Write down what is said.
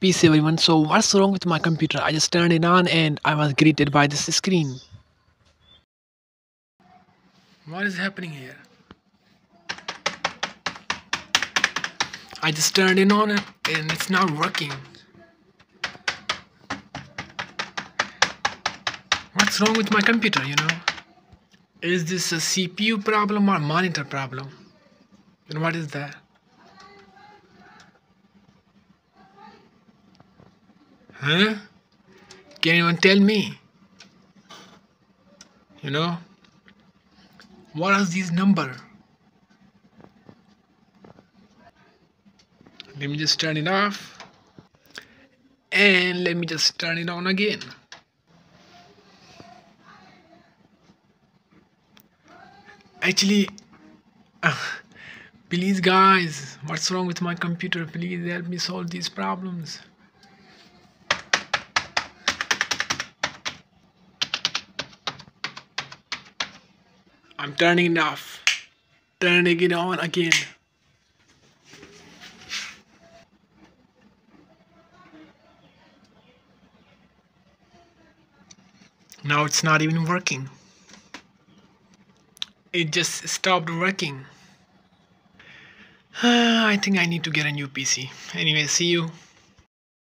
Peace everyone. So what's wrong with my computer? I just turned it on and I was greeted by this screen. What is happening here? I just turned it on and it's not working. What's wrong with my computer, you know? Is this a CPU problem or monitor problem? And what is that? Huh? Can anyone tell me? You know? What is this number? Let me just turn it off. And let me just turn it on again. Actually, uh, please guys, what's wrong with my computer? Please help me solve these problems. I'm turning it off. Turning it on again. Now it's not even working. It just stopped working. I think I need to get a new PC. Anyway, see you.